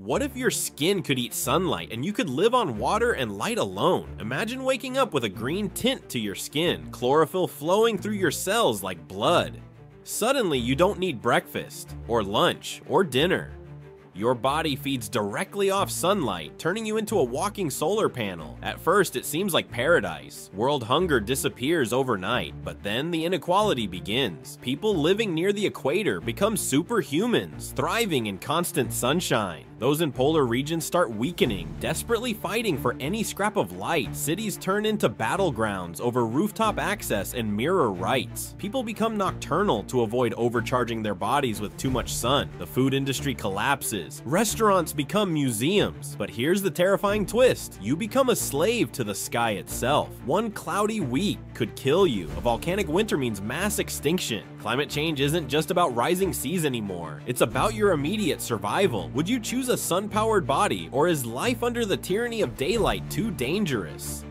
What if your skin could eat sunlight and you could live on water and light alone? Imagine waking up with a green tint to your skin, chlorophyll flowing through your cells like blood. Suddenly, you don't need breakfast, or lunch, or dinner. Your body feeds directly off sunlight, turning you into a walking solar panel. At first, it seems like paradise. World hunger disappears overnight, but then the inequality begins. People living near the equator become superhumans, thriving in constant sunshine. Those in polar regions start weakening, desperately fighting for any scrap of light. Cities turn into battlegrounds over rooftop access and mirror rights. People become nocturnal to avoid overcharging their bodies with too much sun. The food industry collapses. Restaurants become museums. But here's the terrifying twist. You become a slave to the sky itself. One cloudy week could kill you. A volcanic winter means mass extinction. Climate change isn't just about rising seas anymore. It's about your immediate survival. Would you choose a sun-powered body, or is life under the tyranny of daylight too dangerous?